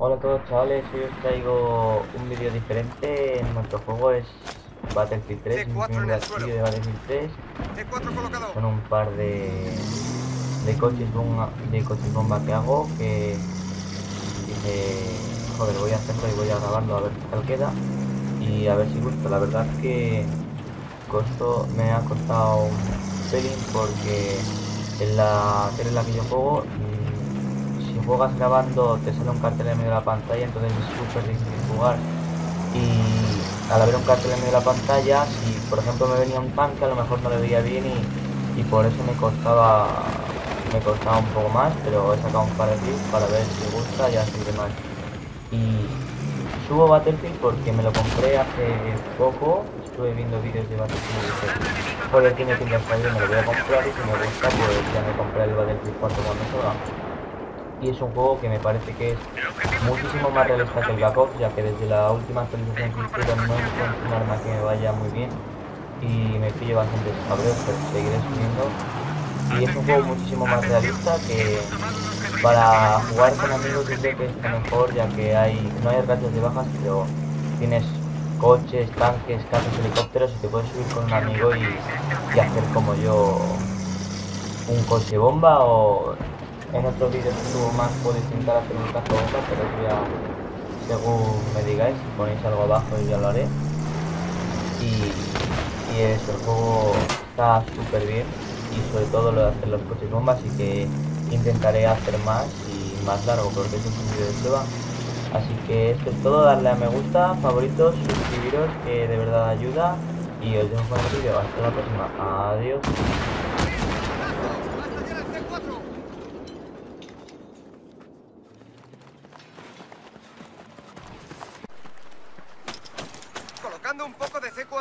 Hola a todos chavales, hoy os traigo un vídeo diferente, nuestro juego es Battlefield 3, mi primer vídeo de Battlefield 3 Son un par de, de coches bomba, de coches bomba que hago que dije, joder, voy a hacerlo y voy a grabarlo a ver qué tal queda y a ver si gusta, la verdad que costó, me ha costado un pelín porque en la tele en la que yo juego juegas grabando te sale un cartel en medio de la pantalla, entonces es súper difícil jugar. Y al haber un cartel en medio de la pantalla, si por ejemplo me venía un tanque, a lo mejor no le veía bien y, por eso me costaba me costaba un poco más, pero he sacado un par de clips para ver si gusta y así demás. Y subo Battlefield porque me lo compré hace poco, estuve viendo vídeos de Battlefield y dije, joder, tiene pinta me lo voy a comprar y si me gusta, pues ya me compré el Battlefield 4 cuando salga y es un juego que me parece que es muchísimo más realista que el Black Ops, ya que desde la última actualización que hicieron no encuentro un arma que me vaya muy bien y me pille bastante cabreos, pero seguiré subiendo. Y es un juego muchísimo más realista que para jugar con amigos yo creo que está mejor, ya que hay no hay rachas de bajas, pero tienes coches, tanques, carros, helicópteros y te puedes subir con un amigo y hacer como yo un coche bomba o en otros vídeos que subo más podéis intentar hacer un caso pero ya según me digáis, ponéis algo abajo y ya lo haré. Y, y eso, el juego está súper bien y sobre todo lo de hacer los coches bombas y que intentaré hacer más y más largo porque es un vídeo de prueba. Así que esto es todo, darle a me gusta, favoritos, suscribiros que de verdad ayuda y os dejo con el vídeo. Hasta la próxima. Adiós. un poco de seco